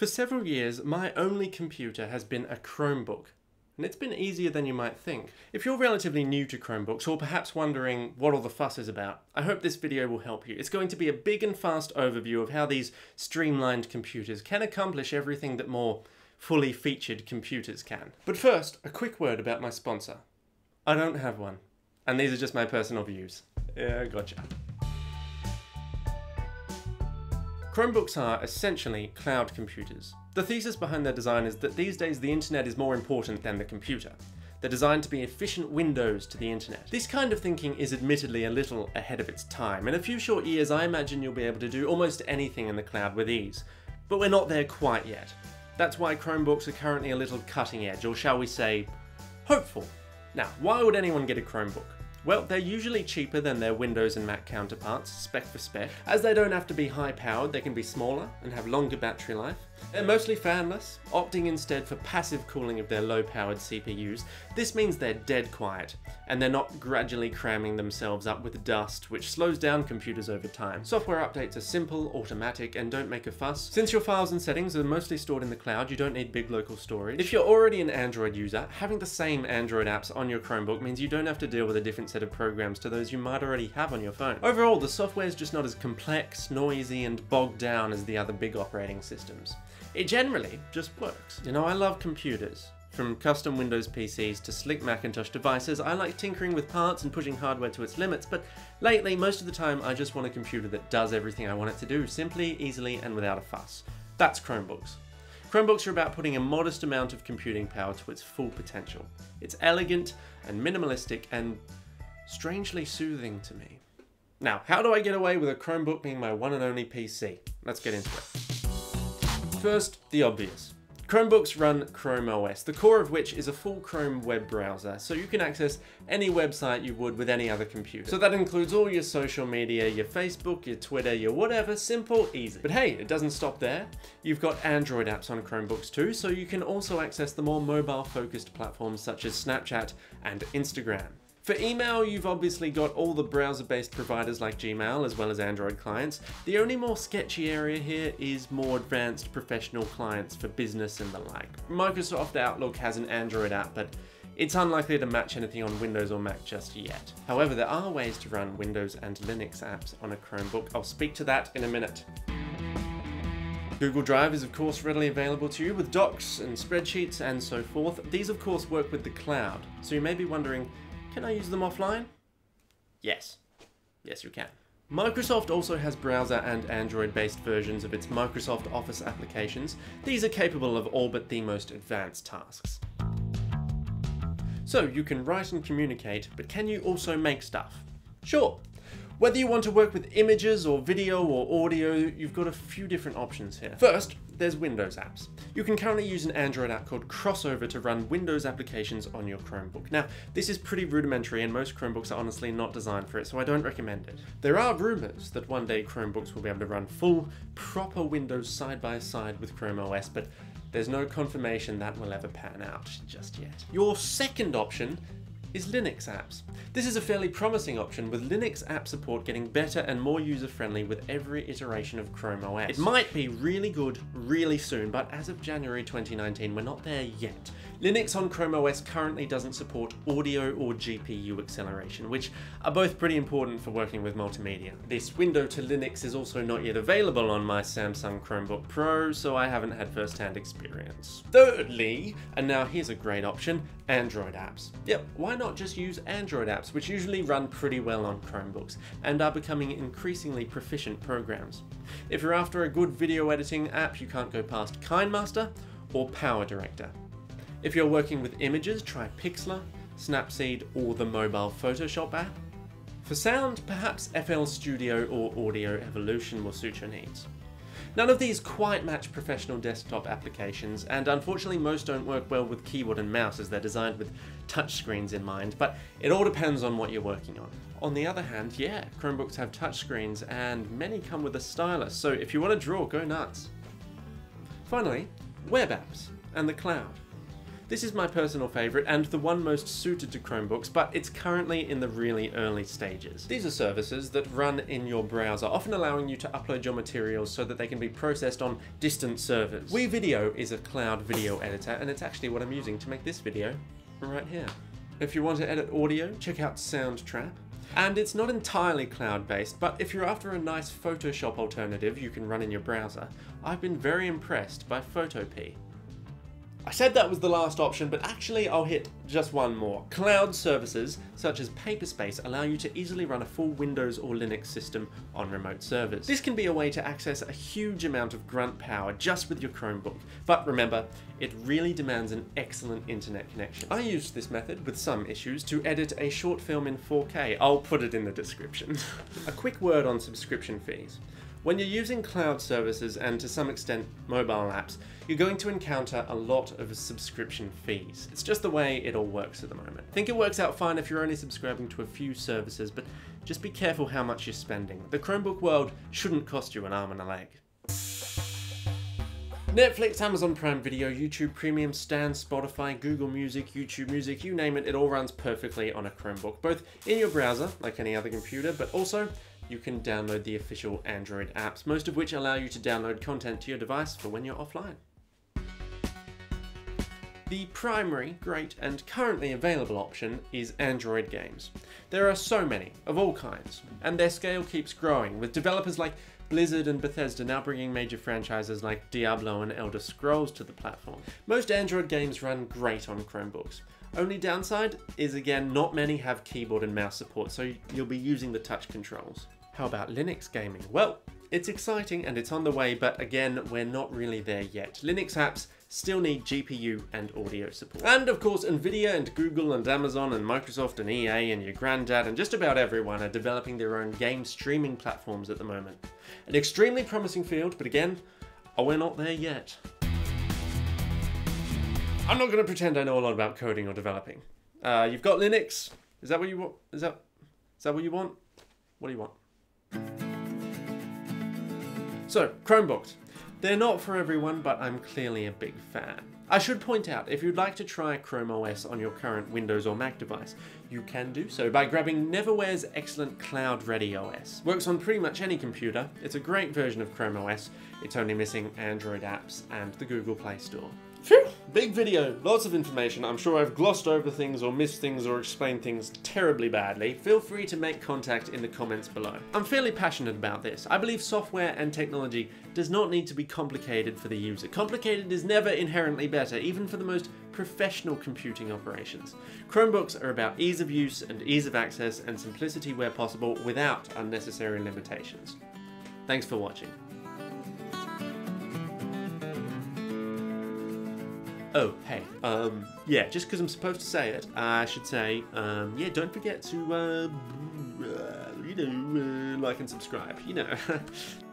For several years, my only computer has been a Chromebook, and it's been easier than you might think. If you're relatively new to Chromebooks, or perhaps wondering what all the fuss is about, I hope this video will help you. It's going to be a big and fast overview of how these streamlined computers can accomplish everything that more fully featured computers can. But first, a quick word about my sponsor. I don't have one, and these are just my personal views. Yeah, gotcha. Chromebooks are essentially cloud computers. The thesis behind their design is that these days the internet is more important than the computer. They're designed to be efficient windows to the internet. This kind of thinking is admittedly a little ahead of its time. In a few short years, I imagine you'll be able to do almost anything in the cloud with ease. But we're not there quite yet. That's why Chromebooks are currently a little cutting edge, or shall we say, hopeful. Now, why would anyone get a Chromebook? Well, they're usually cheaper than their Windows and Mac counterparts, spec for spec. As they don't have to be high powered, they can be smaller and have longer battery life. They're mostly fanless, opting instead for passive cooling of their low powered CPUs. This means they're dead quiet, and they're not gradually cramming themselves up with dust, which slows down computers over time. Software updates are simple, automatic, and don't make a fuss. Since your files and settings are mostly stored in the cloud, you don't need big local storage. If you're already an Android user, having the same Android apps on your Chromebook means you don't have to deal with a different set of programs to those you might already have on your phone. Overall, the software is just not as complex, noisy, and bogged down as the other big operating systems. It generally just works. You know, I love computers. From custom Windows PCs to slick Macintosh devices, I like tinkering with parts and pushing hardware to its limits, but lately, most of the time, I just want a computer that does everything I want it to do, simply, easily, and without a fuss. That's Chromebooks. Chromebooks are about putting a modest amount of computing power to its full potential. It's elegant and minimalistic and strangely soothing to me. Now, how do I get away with a Chromebook being my one and only PC? Let's get into it. First, the obvious. Chromebooks run Chrome OS, the core of which is a full Chrome web browser, so you can access any website you would with any other computer. So that includes all your social media, your Facebook, your Twitter, your whatever, simple, easy. But hey, it doesn't stop there. You've got Android apps on Chromebooks too, so you can also access the more mobile focused platforms such as Snapchat and Instagram. For email, you've obviously got all the browser-based providers like Gmail, as well as Android clients. The only more sketchy area here is more advanced professional clients for business and the like. Microsoft Outlook has an Android app, but it's unlikely to match anything on Windows or Mac just yet. However, there are ways to run Windows and Linux apps on a Chromebook. I'll speak to that in a minute. Google Drive is of course readily available to you with docs and spreadsheets and so forth. These of course work with the cloud, so you may be wondering, can I use them offline? Yes. Yes, you can. Microsoft also has browser and Android-based versions of its Microsoft Office applications. These are capable of all but the most advanced tasks. So you can write and communicate, but can you also make stuff? Sure, whether you want to work with images or video or audio, you've got a few different options here. First, there's Windows apps. You can currently use an Android app called Crossover to run Windows applications on your Chromebook. Now, this is pretty rudimentary and most Chromebooks are honestly not designed for it, so I don't recommend it. There are rumors that one day Chromebooks will be able to run full, proper Windows side by side with Chrome OS, but there's no confirmation that will ever pan out just yet. Your second option is Linux apps. This is a fairly promising option with Linux app support getting better and more user-friendly with every iteration of Chrome OS. It might be really good really soon, but as of January 2019, we're not there yet. Linux on Chrome OS currently doesn't support audio or GPU acceleration, which are both pretty important for working with multimedia. This window to Linux is also not yet available on my Samsung Chromebook Pro, so I haven't had first-hand experience. Thirdly, and now here's a great option, Android apps. Yep, why not just use Android apps, which usually run pretty well on Chromebooks, and are becoming increasingly proficient programs. If you're after a good video editing app, you can't go past KineMaster or PowerDirector. If you're working with images, try Pixlr, Snapseed, or the mobile Photoshop app. For sound, perhaps FL Studio or Audio Evolution will suit your needs. None of these quite match professional desktop applications, and unfortunately most don't work well with keyboard and mouse as they're designed with touchscreens in mind, but it all depends on what you're working on. On the other hand, yeah, Chromebooks have touchscreens, and many come with a stylus, so if you want to draw, go nuts. Finally, web apps and the cloud. This is my personal favourite and the one most suited to Chromebooks, but it's currently in the really early stages. These are services that run in your browser, often allowing you to upload your materials so that they can be processed on distant servers. WeVideo is a cloud video editor, and it's actually what I'm using to make this video right here. If you want to edit audio, check out Soundtrap. And it's not entirely cloud-based, but if you're after a nice Photoshop alternative you can run in your browser, I've been very impressed by Photopea. I said that was the last option, but actually I'll hit just one more. Cloud services, such as Paperspace, allow you to easily run a full Windows or Linux system on remote servers. This can be a way to access a huge amount of grunt power just with your Chromebook, but remember, it really demands an excellent internet connection. I used this method, with some issues, to edit a short film in 4K. I'll put it in the description. a quick word on subscription fees. When you're using cloud services and to some extent mobile apps, you're going to encounter a lot of subscription fees. It's just the way it all works at the moment. I think it works out fine if you're only subscribing to a few services, but just be careful how much you're spending. The Chromebook world shouldn't cost you an arm and a leg. Netflix, Amazon Prime Video, YouTube Premium, Stan, Spotify, Google Music, YouTube Music, you name it, it all runs perfectly on a Chromebook, both in your browser, like any other computer, but also you can download the official Android apps, most of which allow you to download content to your device for when you're offline. The primary, great, and currently available option is Android games. There are so many, of all kinds, and their scale keeps growing, with developers like Blizzard and Bethesda now bringing major franchises like Diablo and Elder Scrolls to the platform. Most Android games run great on Chromebooks. Only downside is again, not many have keyboard and mouse support, so you'll be using the touch controls. How about Linux gaming? Well, it's exciting and it's on the way, but again, we're not really there yet. Linux apps still need GPU and audio support. And of course, Nvidia and Google and Amazon and Microsoft and EA and your granddad and just about everyone are developing their own game streaming platforms at the moment. An extremely promising field, but again, oh, we're not there yet. I'm not going to pretend I know a lot about coding or developing. Uh, you've got Linux. Is that what you want? Is that is that what you want? What do you want? So, Chromebooks. They're not for everyone, but I'm clearly a big fan. I should point out, if you'd like to try Chrome OS on your current Windows or Mac device, you can do so by grabbing Neverware's excellent Cloud Ready OS. Works on pretty much any computer, it's a great version of Chrome OS, it's only missing Android apps and the Google Play Store. Phew, big video, lots of information. I'm sure I've glossed over things or missed things or explained things terribly badly. Feel free to make contact in the comments below. I'm fairly passionate about this. I believe software and technology does not need to be complicated for the user. Complicated is never inherently better, even for the most professional computing operations. Chromebooks are about ease of use and ease of access and simplicity where possible without unnecessary limitations. Thanks for watching. Oh, hey, um, yeah, just because I'm supposed to say it, I should say, um, yeah, don't forget to, uh, you know, uh, like and subscribe, you know.